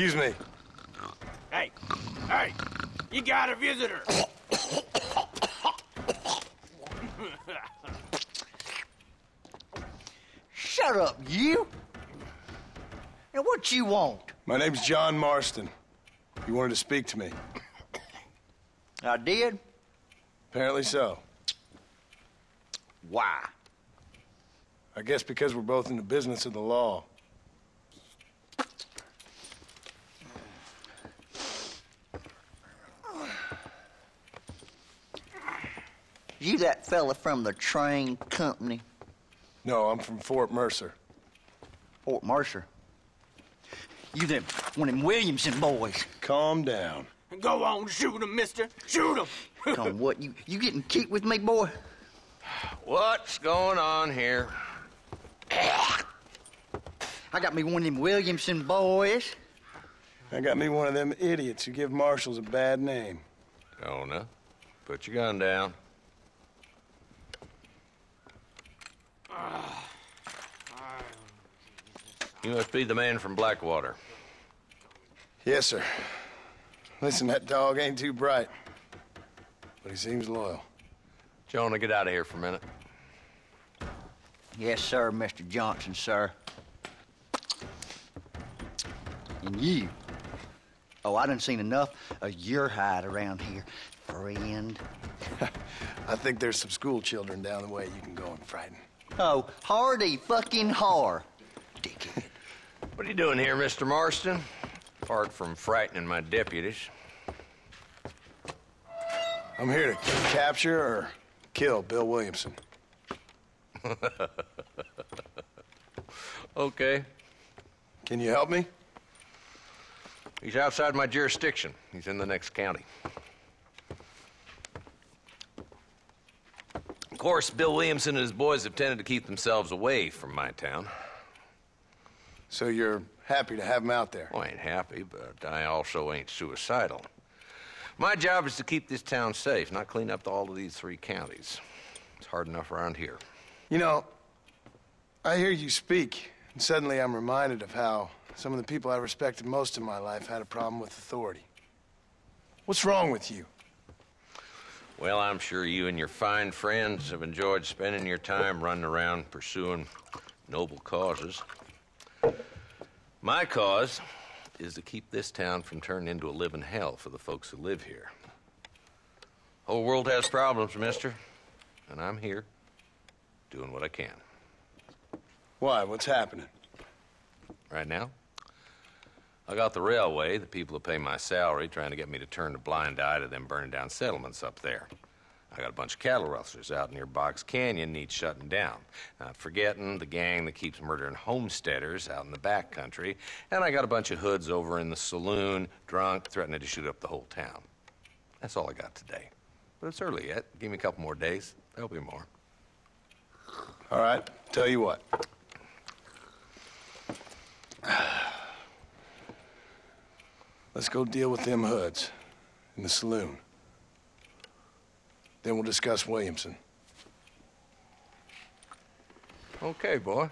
Excuse me. Hey, hey, you got a visitor. Shut up, you! And what you want? My name's John Marston. You wanted to speak to me. I did? Apparently so. Why? I guess because we're both in the business of the law. You that fella from the train company, No, I'm from Fort Mercer. Fort Mercer. You them one of them Williamson boys. Calm down. Go on, shoot him, mister. Shoot him. Come, what, you, you getting kicked with me, boy? What's going on here? I got me one of them Williamson boys. I got me one of them idiots who give marshals a bad name. Jonah, put your gun down. You must be the man from Blackwater. Yes, sir. Listen, that dog ain't too bright, but he seems loyal. Jonah, get out of here for a minute. Yes, sir, Mr. Johnson, sir. And you. Oh, I done seen enough of your hide around here, friend. I think there's some school children down the way you can go and frighten. Oh, hardy fucking har. Dickhead. What are you doing here, Mr. Marston? Apart from frightening my deputies. I'm here to capture or kill Bill Williamson. Okay. Can you help me? He's outside my jurisdiction. He's in the next county. Of course, Bill Williamson and his boys have tended to keep themselves away from my town. So you're happy to have him out there? Well, I ain't happy, but I also ain't suicidal. My job is to keep this town safe, not clean up all of these three counties. It's hard enough around here. You know, I hear you speak, and suddenly I'm reminded of how some of the people I respected most in my life had a problem with authority. What's wrong with you? Well, I'm sure you and your fine friends have enjoyed spending your time running around pursuing noble causes. My cause is to keep this town from turning into a living hell for the folks who live here. Whole world has problems, mister, and I'm here doing what I can. Why? What's happening? Right now, I got the railway, the people who pay my salary, trying to get me to turn a blind eye to them burning down settlements up there. I got a bunch of cattle rustlers out near Box Canyon needs shutting down. Not forgetting the gang that keeps murdering homesteaders out in the back country. And I got a bunch of hoods over in the saloon, drunk, threatening to shoot up the whole town. That's all I got today. But it's early yet. Give me a couple more days. There'll be more. All right, tell you what. Let's go deal with them hoods in the saloon. Then we'll discuss Williamson. Okay, boy.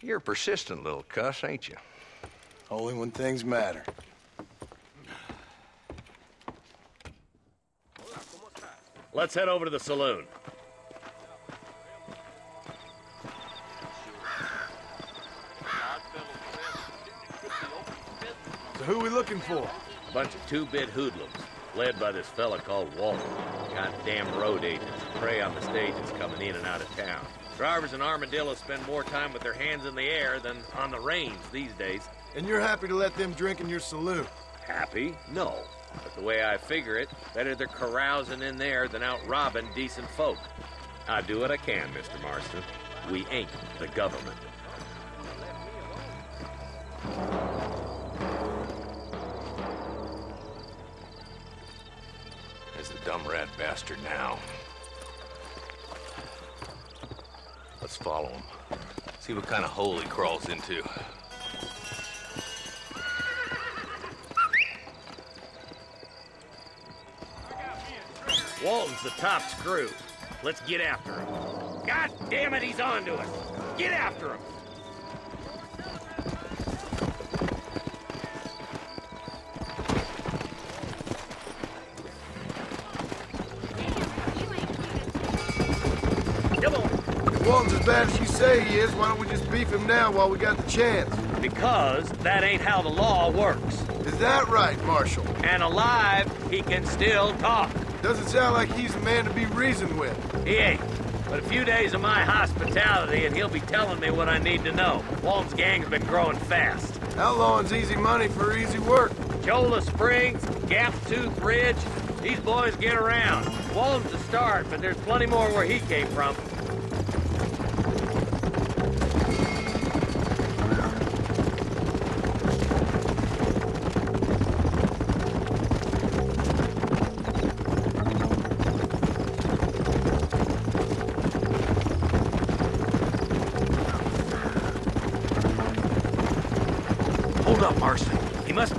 You're a persistent little cuss, ain't you? Only when things matter. Let's head over to the saloon. So who are we looking for? A bunch of two-bit hoodlums, led by this fella called Walton. Goddamn road agents, prey on the stages coming in and out of town. Drivers in Armadillo spend more time with their hands in the air than on the reins these days. And you're happy to let them drink in your saloon? Happy? No. But the way I figure it, better they're carousing in there than out robbing decent folk. I do what I can, Mr. Marston. We ain't the government. Dumb rat bastard now. Let's follow him. See what kind of hole he crawls into. Walton's the top screw. Let's get after him. God damn it, he's on to us. Get after him. Say he is, why don't we just beef him now while we got the chance? Because that ain't how the law works. Is that right, Marshal? And alive, he can still talk. Doesn't sound like he's a man to be reasoned with. He ain't. But a few days of my hospitality and he'll be telling me what I need to know. Walton's gang's been growing fast. Outlawing's easy money for easy work. Cholla Springs, Gap Tooth Ridge, these boys get around. Walton's the start, but there's plenty more where he came from.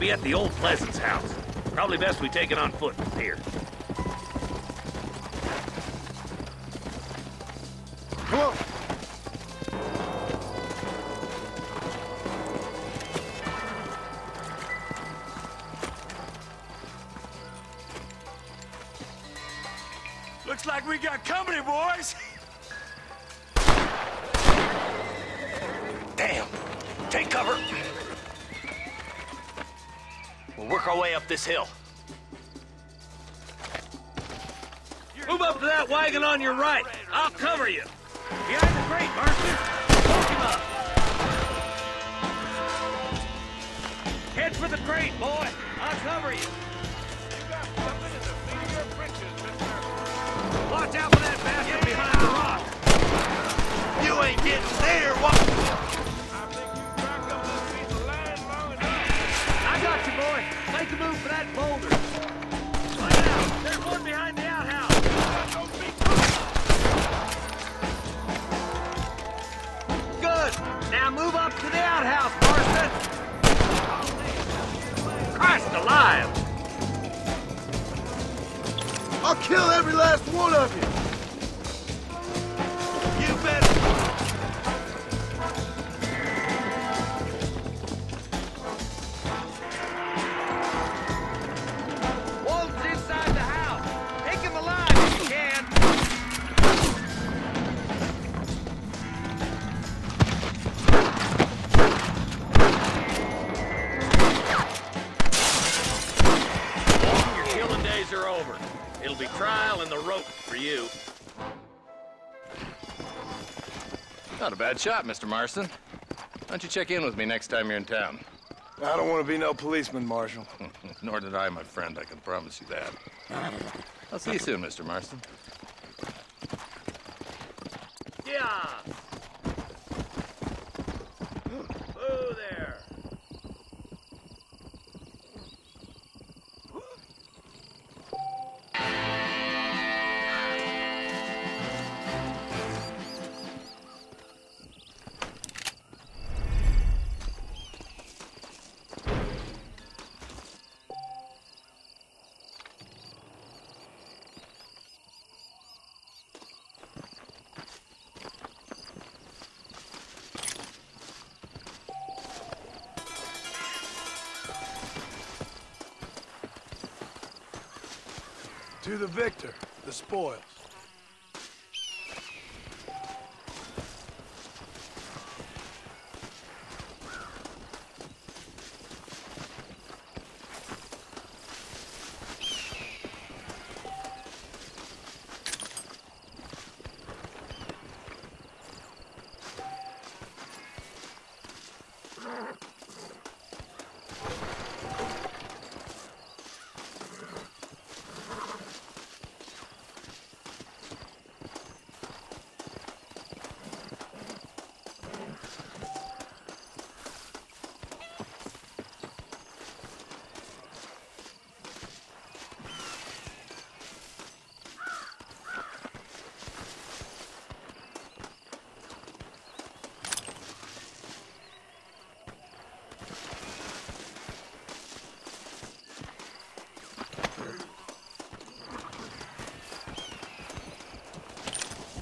Be at the old Pleasance house. Probably best we take it on foot from here. Come on. Looks like we got company, boys. up this hill. Move up to that wagon on your right. I'll cover you. Behind the crate, Marston. Poke him up. Head for the crate, boy. I'll cover you. Watch out for that bastard behind the rock. You ain't getting there. What? Make a move for that boulder. Out. There's one behind the outhouse. Good. Now move up to the outhouse, Marston. Christ alive. I'll kill every last one of. You Not a bad shot, Mr. Marston. Why don't you check in with me next time you're in town? I don't want to be no policeman, Marshal. Nor did I, my friend. I can promise you that. I'll see you soon, Mr. Marston. To the victor, the spoils.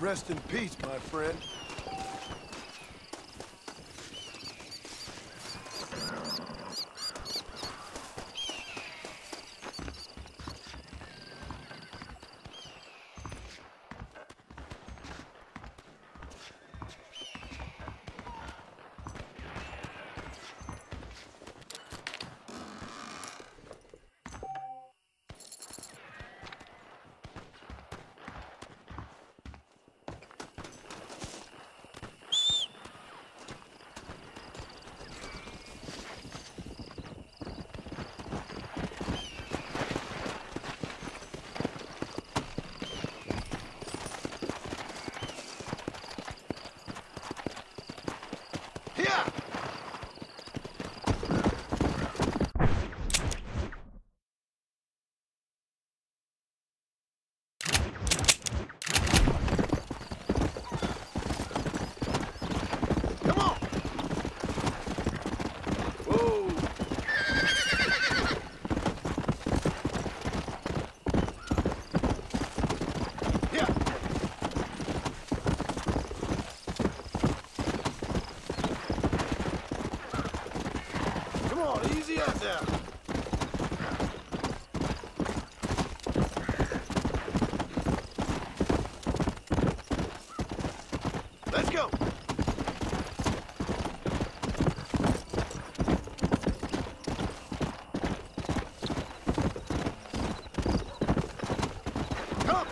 Rest in peace, my friend. on, easy up now. Let's go. Come.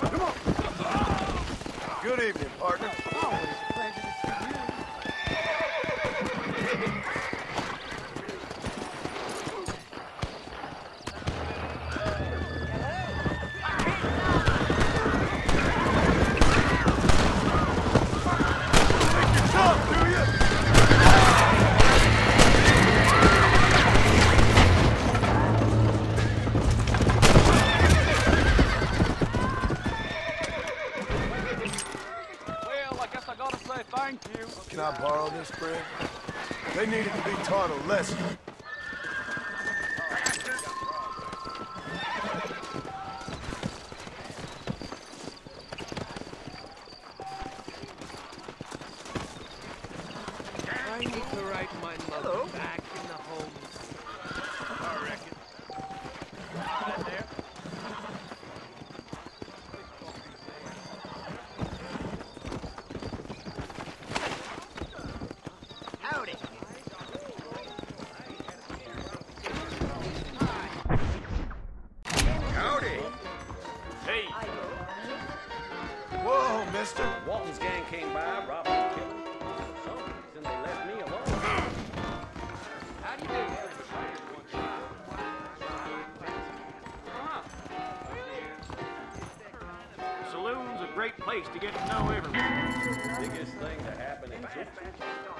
Come on. Good evening, partner. This, Fred? They needed to be taught a lesson. I need to write my mother back in the home mister. Walton's gang came by, robbed and killed. They left me alone. Saloon's a great place to get to know everyone. Biggest thing to happen in Jackson.